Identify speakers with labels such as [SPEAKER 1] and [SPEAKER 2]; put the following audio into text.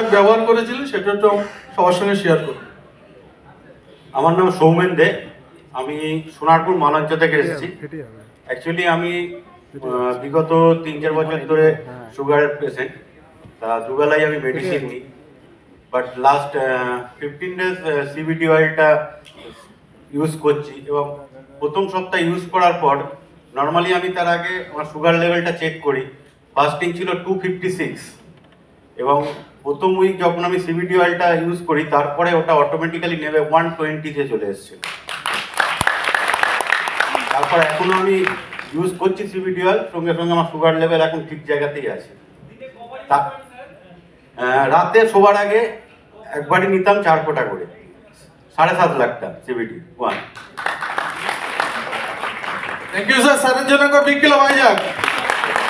[SPEAKER 1] ব্যবহার করেছিলেন সেটা একটু সবার সঙ্গে শেয়ার করুন।
[SPEAKER 2] আমার নাম সৌমেন দে আমি সোনারপুর মালঞ্চ থেকে এসেছি। অ্যাকচুয়ালি আমি বিগত তিন চার বছর ধরে সুগারের পেশেন্ট তা দুবেলায় আমি মেডিসিন নিই। But last fifteen days CBT অয়েলটা ইউজ করছি এবং প্রথম সপ্তাহ ইউজ করার পর নর্মালি আমি তার আগে আমার সুগার লেভেলটা চেক করি। ফার্স্টিং ছিল টু ফিফটি সিক্স এবং প্রথম উইক যখন আমি সিবিটি অয়েলটা ইউজ করি তারপরে ওটা অটোমেটিক্যালি নেবে ওয়ান টোয়েন্টিতে চলে এসছে। তারপর এখনও আমি ইউজ করছি সিবিটি অয়েল সঙ্গে সঙ্গে আমার সুগার লেভেল এখন ঠিক জায়গাতেই আছে। তা- রাতে শোবার আগে একবারই নিতাম চার কোটা করে। সাড়ে সাত লাখটা CBT one
[SPEAKER 1] thank you sir স্যারের জন্য বিগ কিলো ভাইজাক